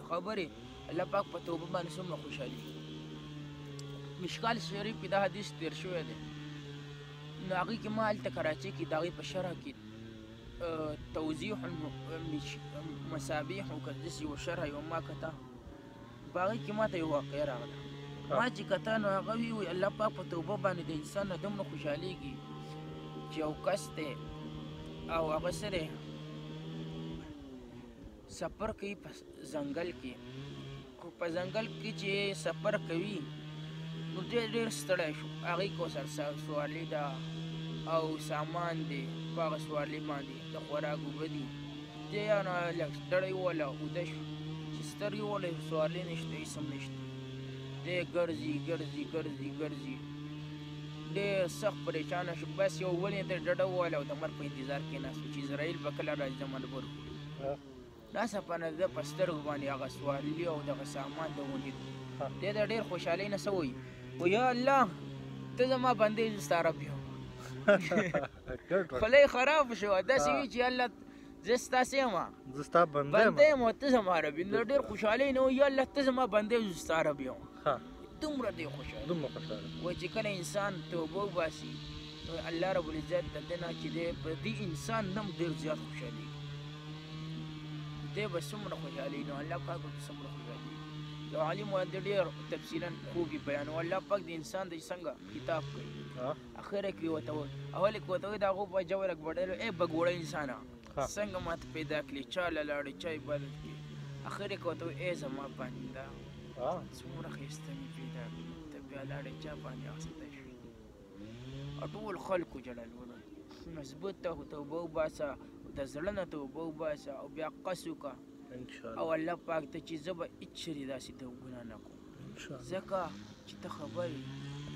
د خبرې الله پاک په توبه باندې څومره خوشحالي مشکال شریف کې دا حدیث تیر شوی دی نو هغه کې ما هلته کراچۍ کې د هغې په شرح کې توضیح مسابیح او که داسې یوه شرح یوه ما کته په هغې کې ما ته یو واقعه راغله ما چې کته نو هغه وي الله پاک په توبه باندې د انسان نه دومره خوشحالېږي چې یو کس دی او هغه څه دی سفر کوي په ځنګل کې خو په ځنګل کې چې سفر کوي نو دی ډېر ستړی شو هغې کو سر سر سوارلي ده او سامان دی په هغه سوارلي باندې د خوراک اوبه دي دی نو لږ ستړی وله اوده شو چې ستړی وله سوارلي نشته هېڅ هم نشته دی ګرځي ګرځي ګرځي ګرځي ډېر سخت پریشانه شو بس یو ونې ته ډډه ووهله او د مرګ په انتظار کېناست چې اسراییل به کله راځي زما د بر دا سپه نه ده په سترګو باندې هغه سوارلي او دغه سامان د ولید دی د ډېر خوشحالۍ نه څه وایي و یا الله ته زما بندې زه ستا رب یم خوله یې خراب شوه داسې وي چې الله زه ستاسې یم زه ستا بنده یم بنده یم او ته زما رب یم د ډېر خوشحالۍ نه و یا الله ته زما بندې زه ستا رب یم دومره دی خوشاله دومره خوشاله وای چې کله انسان توبه وباسي نو الله رب العزت د دنه چې دی په دې انسان نم ډېر زیات خوشالي دی به څومره خوشالي نو الله پاک به څومره خوشالي یو عالم و د ډېر تفصیلا خوب بیان او الله پاک د انسان د څنګه کتاب کوي اخر کې وته اول کې وته دا غو په جوړک بډلو اے بګوړ انسانا څنګه ماته پیدا کړي چا له لاړې چا عبادت کړي اخر یې کوته ای زما بنده څومره ښایسته مې پیدا کړي ته بیا لاړې چا باندې اخته شوې او ټول خلکو ژړل وړل مضبوط ته توبه وباسه د زړه نه توبه وباسه او بیا قص وکړه او الله پاک ته چې زه به هېڅ چېرې داسې توبونه نه کوم ځکه چې ته خبر یې